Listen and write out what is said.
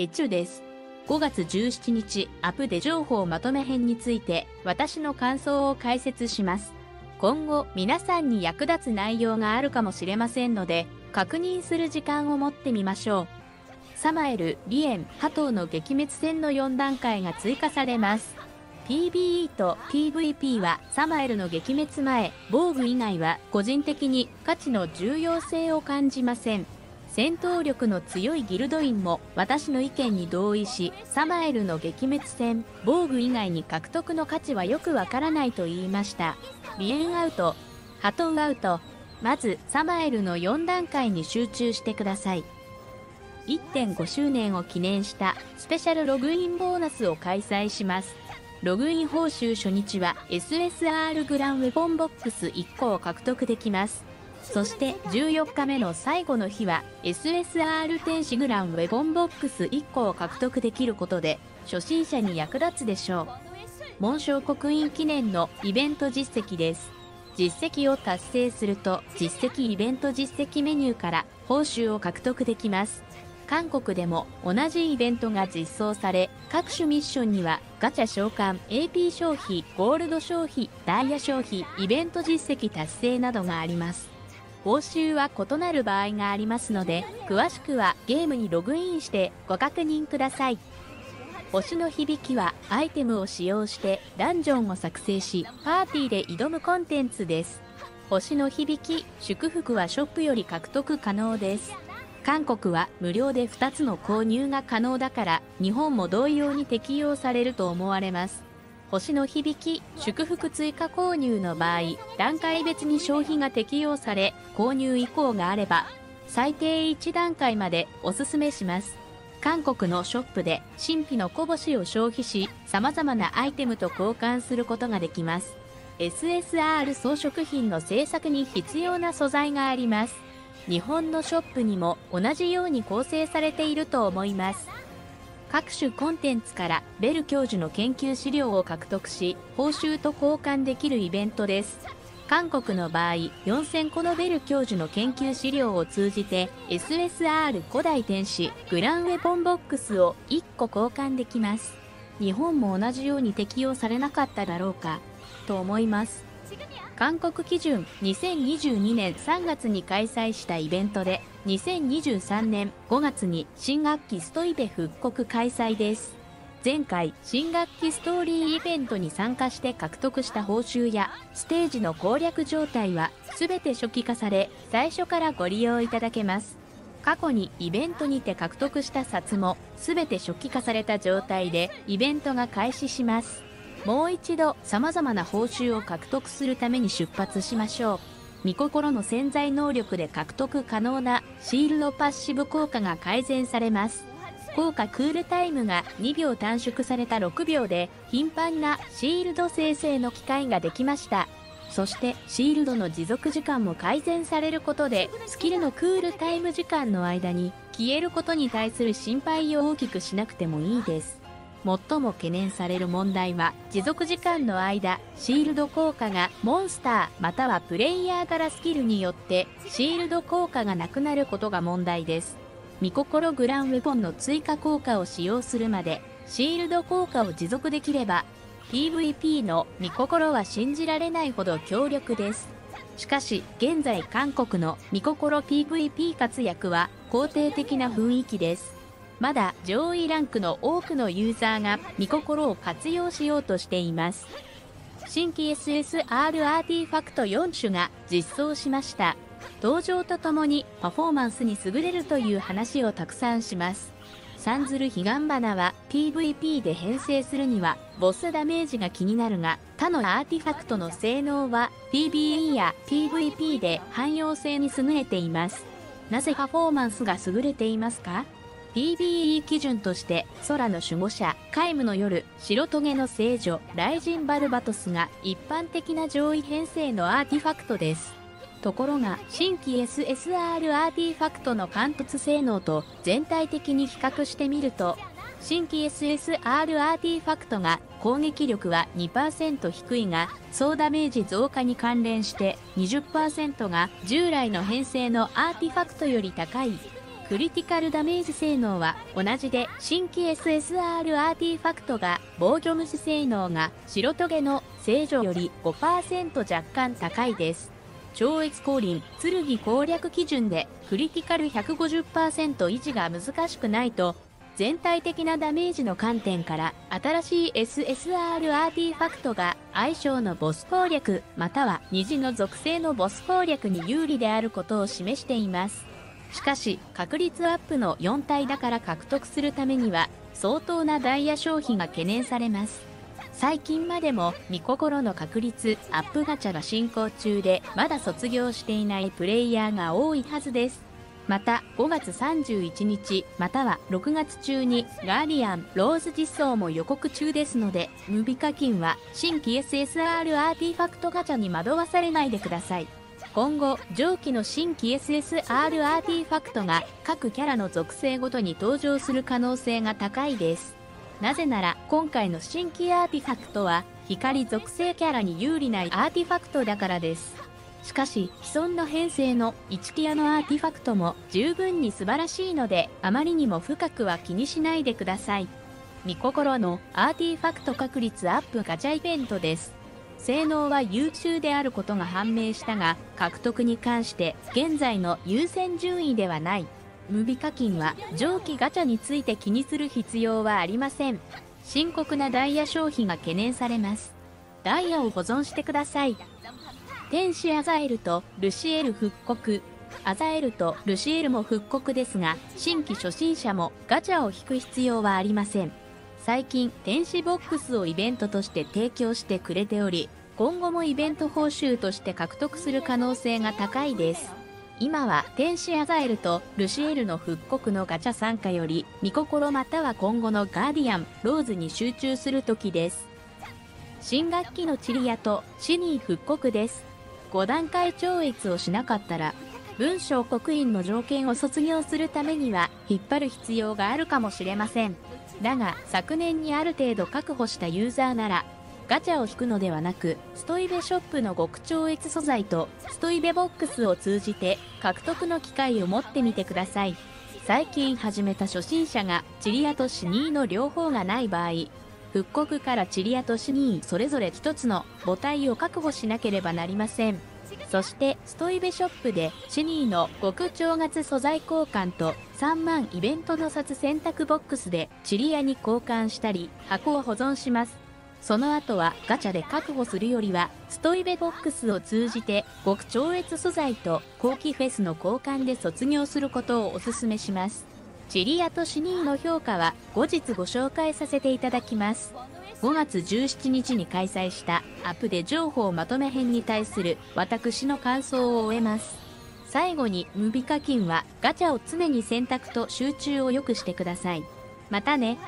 エチュです。5月17日、アプデ情報まとめ編について、私の感想を解説します。今後、皆さんに役立つ内容があるかもしれませんので、確認する時間を持ってみましょう。サマエル、リエン、ハトーの撃滅戦の4段階が追加されます。PBE と PVP はサマエルの撃滅前、防具以外は個人的に価値の重要性を感じません。戦闘力の強いギルド員も私の意見に同意し、サマエルの撃滅戦、防具以外に獲得の価値はよくわからないと言いました。リエンアウト、ハトウアウト、まずサマエルの4段階に集中してください。1.5周年を記念したスペシャルログインボーナスを開催します。ログイン報酬初日は SSR グランウェポンボックス1個を獲得できます。そして14日目の最後の日は SSR 天使グランウェポンボックス1個を獲得できることで初心者に役立つでしょう。紋章刻印記念のイベント実績です。実績を達成すると実績イベント実績メニューから報酬を獲得できます。韓国でも同じイベントが実装され、各種ミッションにはガチャ召喚、AP 消費、ゴールド消費、ダイヤ消費、イベント実績達成などがあります。報酬は異なる場合がありますので、詳しくはゲームにログインしてご確認ください。星の響きはアイテムを使用してダンジョンを作成し、パーティーで挑むコンテンツです。星の響き、祝福はショップより獲得可能です。韓国は無料で2つの購入が可能だから日本も同様に適用されると思われます。星の響き、祝福追加購入の場合、段階別に消費が適用され、購入意向があれば、最低1段階までおすすめします。韓国のショップで新規の小星を消費し、様々なアイテムと交換することができます。SSR 装飾品の製作に必要な素材があります。日本のショップにも同じように構成されていると思います。各種コンテンツからベル教授の研究資料を獲得し、報酬と交換できるイベントです。韓国の場合、4000個のベル教授の研究資料を通じて、SSR 古代天使グランウェポンボックスを1個交換できます。日本も同じように適用されなかっただろうか、と思います。韓国基準2022年3月に開催したイベントで2023年5月に新学期ストイベ復刻開催です。前回新学期ストーリーイベントに参加して獲得した報酬やステージの攻略状態は全て初期化され最初からご利用いただけます。過去にイベントにて獲得した札も全て初期化された状態でイベントが開始します。もう一度様々な報酬を獲得するために出発しましょう。見心の潜在能力で獲得可能なシールドパッシブ効果が改善されます。効果クールタイムが2秒短縮された6秒で頻繁なシールド生成の機会ができました。そしてシールドの持続時間も改善されることでスキルのクールタイム時間の間に消えることに対する心配を大きくしなくてもいいです。最も懸念される問題は持続時間の間シールド効果がモンスターまたはプレイヤーからスキルによってシールド効果がなくなることが問題です。見心グランウェポンの追加効果を使用するまでシールド効果を持続できれば PVP の見心は信じられないほど強力です。しかし現在韓国の見心 PVP 活躍は肯定的な雰囲気です。まだ上位ランクの多くのユーザーがミココロを活用しようとしています。新規 SSR アーティファクト4種が実装しました。登場とともにパフォーマンスに優れるという話をたくさんします。サンズル彼岸花は PVP で編成するにはボスダメージが気になるが他のアーティファクトの性能は PVE や PVP で汎用性に優れています。なぜパフォーマンスが優れていますか？PBE 基準として空の守護者、皆無の夜、白トゲの聖女、雷神バルバトスが一般的な上位編成のアーティファクトです。ところが、新規 SSR アーティファクトの貫突性能と全体的に比較してみると、新規 SSR アーティファクトが攻撃力は2%低いが、総ダメージ増加に関連して20%が従来の編成のアーティファクトより高いクリティカルダメージ性能は同じで新規 SSR アーティファクトが防御無視性能が白トゲの正常より5%若干高いです。超越降臨、剣攻略基準でクリティカル150%維持が難しくないと全体的なダメージの観点から新しい SSR アーティファクトが相性のボス攻略または虹の属性のボス攻略に有利であることを示しています。しかし確率アップの4体だから獲得するためには相当なダイヤ消費が懸念されます。最近までもミココロの確率アップガチャが進行中でまだ卒業していないプレイヤーが多いはずです。また5月31日または6月中にガーディアンローズ実装も予告中ですので無・微課金は新規 SSR アーティファクトガチャに惑わされないでください今後上記の新規 SSR アーティファクトが各キャラの属性ごとに登場する可能性が高いですなぜなら今回の新規アーティファクトは光属性キャラに有利なアーティファクトだからですしかし、既存の編成の1ティアのアーティファクトも十分に素晴らしいので、あまりにも深くは気にしないでください。ミココロのアーティファクト確率アップガチャイベントです。性能は優秀であることが判明したが、獲得に関して現在の優先順位ではない。無備課金は上記ガチャについて気にする必要はありません。深刻なダイヤ消費が懸念されます。ダイヤを保存してください。天使アザエルとルシエル復刻。アザエルとルシエルも復刻ですが、新規初心者もガチャを引く必要はありません。最近、天使ボックスをイベントとして提供してくれており、今後もイベント報酬として獲得する可能性が高いです。今は天使アザエルとルシエルの復刻のガチャ参加より、見心または今後のガーディアン、ローズに集中する時です。新学期のチリアとシニー復刻です。5段階超越をしなかったら、文章刻印の条件を卒業するためには引っ張る必要があるかもしれません。だが、昨年にある程度確保したユーザーなら、ガチャを引くのではなく、ストイベショップの極超越素材とストイベボックスを通じて獲得の機会を持ってみてください。最近始めた初心者がチリアとシニーの両方がない場合、復刻からチリアとシニーそれぞれ1つの母体を確保しなければなりません。そしてストイベショップでシニーの極超月素材交換と3万イベントの札選択ボックスでチリアに交換したり箱を保存します。その後はガチャで確保するよりはストイベボックスを通じて極超越素材と後期フェスの交換で卒業することをお勧めします。チリアとシニーの評価は後日ご紹介させていただきます。5月17日に開催したアップデ情報まとめ編に対する私の感想を終えます。最後にムビ課金はガチャを常に選択と集中を良くしてください。またね。